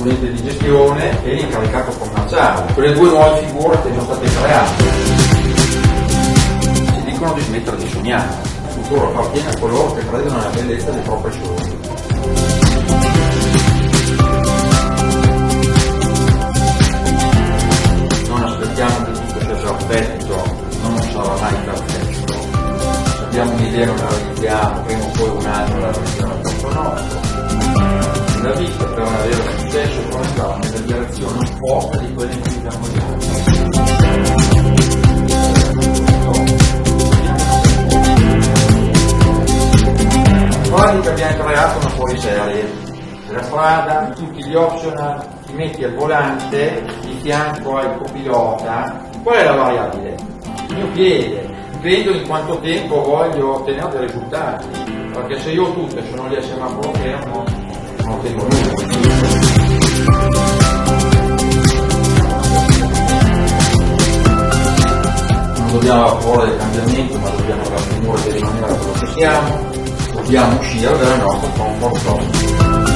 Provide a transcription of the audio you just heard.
consulente di gestione e l'incaricato commerciale, quelle due nuove figure che sono state create. Si dicono di smettere di sognare, il futuro appartiene a coloro che credono nella bellezza dei propri sogni. Non aspettiamo che tutto sia perfetto, non sarà mai perfetto. Se abbiamo un'idea non la realizziamo, prima o poi un altro la realizziamo al posto nostro. Nella direzione opposta di quella in cui siamo. Guardi che abbiamo creato una fuoriserie. La strada, tutti gli optional, ti metti al volante, di fianco al copilota. Qual è la variabile? Il mio piede. Vedo in quanto tempo voglio ottenere dei risultati. Perché se io ho tutto e sono lì a semaforo fermo, non ottengo nulla. Dobbiamo paura del cambiamento, ma dobbiamo avere timore di rimanere quello che siamo, dobbiamo uscire dalla nostra comfort zone.